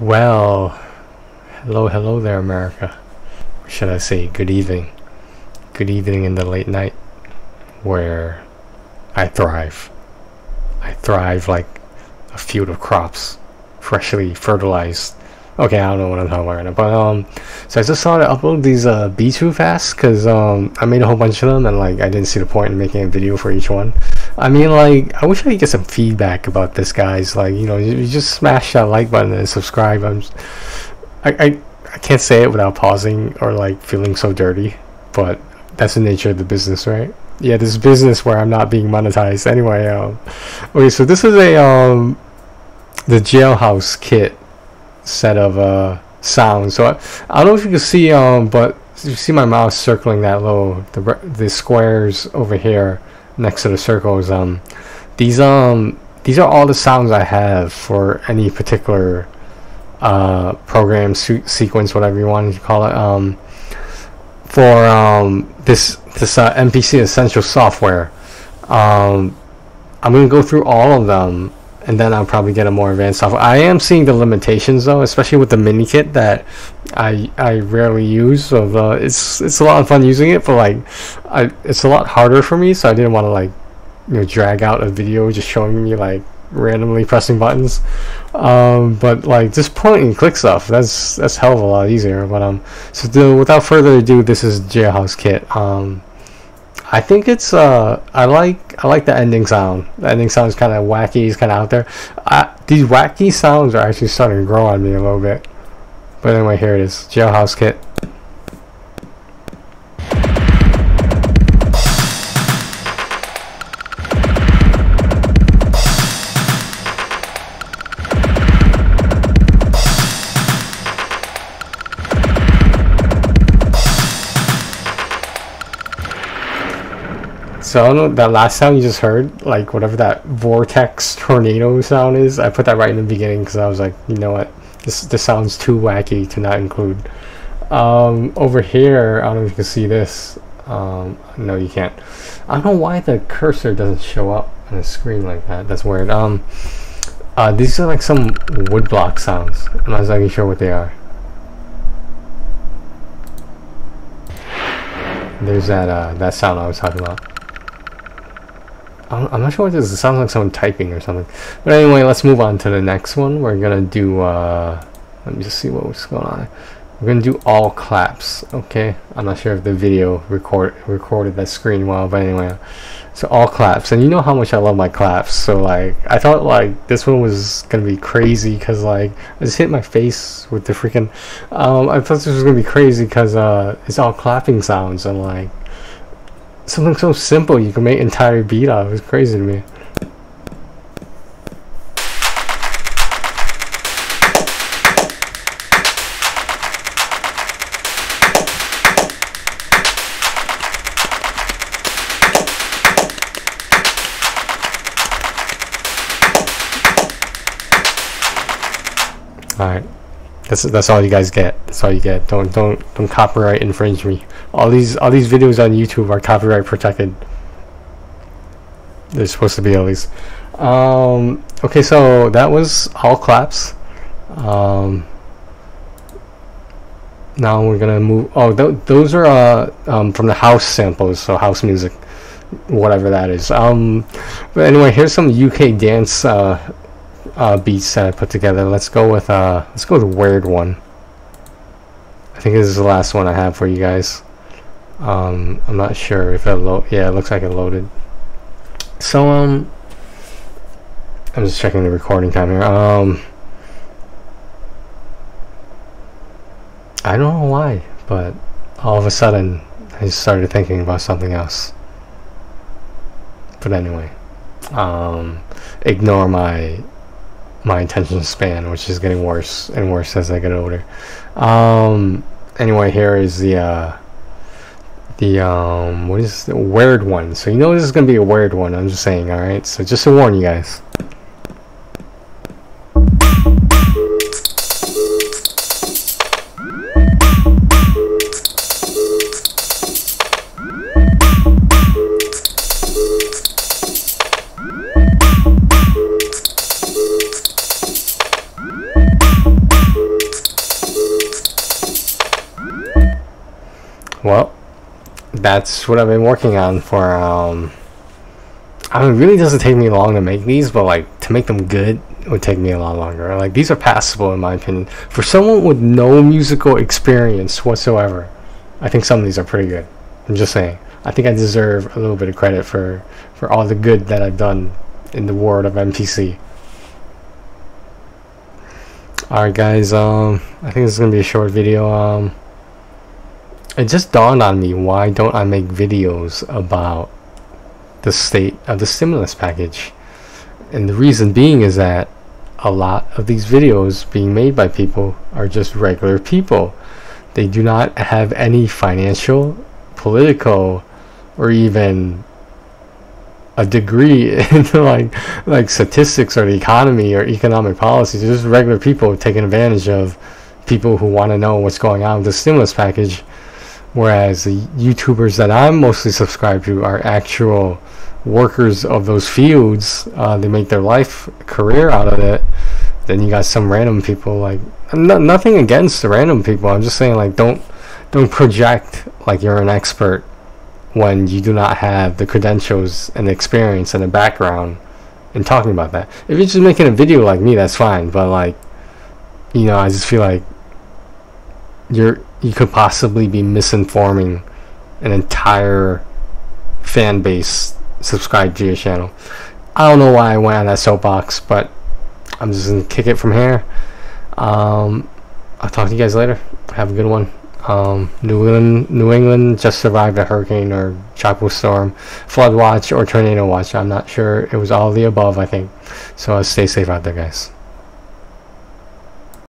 Well, hello, hello there, America. Or should I say, good evening. Good evening in the late night, where I thrive. I thrive like a field of crops, freshly fertilized. Okay, I don't know what I'm talking about right now, but um, so I just saw to upload these uh beats too fast because um I made a whole bunch of them and like I didn't see the point in making a video for each one. I mean, like I wish I could get some feedback about this, guys. Like you know, you, just smash that like button and subscribe. I'm, just, I, I I can't say it without pausing or like feeling so dirty, but that's the nature of the business, right? Yeah, this business where I'm not being monetized. Anyway, um, okay, so this is a um the jailhouse kit set of uh sounds. So I, I don't know if you can see um, but you see my mouse circling that little the the squares over here next to the circles. Um, these um these are all the sounds I have for any particular uh program se- sequence, whatever you want to call it. Um, for um this this uh, MPC Essential software. Um, I'm gonna go through all of them and then I'll probably get a more advanced software. I am seeing the limitations though, especially with the mini kit that I I rarely use. So uh, it's it's a lot of fun using it, but like I it's a lot harder for me. So I didn't want to like you know drag out a video just showing me like randomly pressing buttons. Um, but like just point and click stuff that's that's hell of a lot easier. But um, so the, without further ado, this is Jailhouse Kit. Um, I think it's uh I like I like the ending sound. The ending sound is kind of wacky, it's kind of out there. Uh, these wacky sounds are actually starting to grow on me a little bit. But anyway, here it is, Jailhouse Kit. So that last sound you just heard, like whatever that vortex tornado sound is. I put that right in the beginning because I was like, you know what, this this sounds too wacky to not include. Um, over here, I don't know if you can see this. Um, no, you can't. I don't know why the cursor doesn't show up on the screen like that. That's weird. Um, uh, these are like some woodblock sounds. I'm not exactly sure what they are. There's that uh, that sound I was talking about. I'm not sure what this is. It sounds like someone typing or something. But anyway, let's move on to the next one. We're gonna do. Uh, let me just see what's going on. We're gonna do all claps. Okay. I'm not sure if the video record recorded that screen well, but anyway. So all claps, and you know how much I love my claps. So like, I thought like this one was gonna be crazy because like I just hit my face with the freaking. Um, I thought this was gonna be crazy because uh, it's all clapping sounds and like something so simple you can make entire beat out of. It's crazy to me. Alright. That's that's all you guys get. That's all you get. Don't don't don't copyright infringe me. All these all these videos on YouTube are copyright protected. They're supposed to be at least. Um, okay, so that was all claps. Um, now we're gonna move. Oh, th those are uh, um, from the house samples, so house music, whatever that is. Um, but anyway, here's some UK dance uh, uh, beats that I put together. Let's go with uh, let's go with a weird one. I think this is the last one I have for you guys. Um, I'm not sure if it load. Yeah, it looks like it loaded. So um, I'm just checking the recording time here. Um, I don't know why, but all of a sudden I started thinking about something else. But anyway, um, ignore my my attention span, which is getting worse and worse as I get older. Um, anyway, here is the uh, the um what is the weird one. So you know this is gonna be a weird one I'm just saying all right so just to warn you guys. Well, that's what I've been working on for. Um, I mean, it really doesn't take me long to make these, but like to make them good would take me a lot longer. Like these are passable in my opinion. For someone with no musical experience whatsoever, I think some of these are pretty good. I'm just saying. I think I deserve a little bit of credit for for all the good that I've done in the world of MPC. Alright guys, um I think this is gonna be a short video. Um it just dawned on me why don't I make videos about the state of the stimulus package? And the reason being is that a lot of these videos being made by people are just regular people. They do not have any financial, political, or even a degree in like like statistics or the economy or economic policies. They're just regular people taking advantage of people who want to know what's going on with the stimulus package whereas the YouTubers that I'm mostly subscribed to are actual workers of those fields. Uh, they make their life career out of it. Then you got some random people like no, nothing against the random people. I'm just saying like don't don't project like you're an expert when you do not have the credentials and the experience and the background in talking about that. If you're just making a video like me, that's fine. But like, you know, I just feel like you're you could possibly be misinforming an entire fan base subscribed to your channel. I don't know why I went on that soapbox, but I'm just gonna kick it from here. Um, I'll talk to you guys later. Have a good one. Um, New England, New England just survived a hurricane or tropical storm, flood watch or tornado watch. I'm not sure. It was all the above, I think. So uh, stay safe out there, guys.